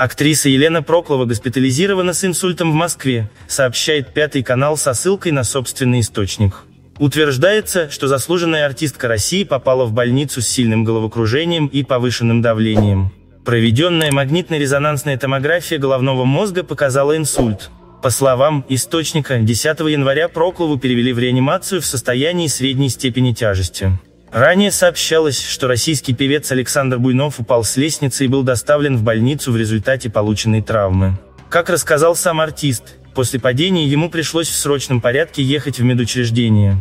Актриса Елена Проклова госпитализирована с инсультом в Москве, сообщает Пятый канал со ссылкой на собственный источник. Утверждается, что заслуженная артистка России попала в больницу с сильным головокружением и повышенным давлением. Проведенная магнитно-резонансная томография головного мозга показала инсульт. По словам источника, 10 января Проклову перевели в реанимацию в состоянии средней степени тяжести. Ранее сообщалось, что российский певец Александр Буйнов упал с лестницы и был доставлен в больницу в результате полученной травмы. Как рассказал сам артист, после падения ему пришлось в срочном порядке ехать в медучреждение.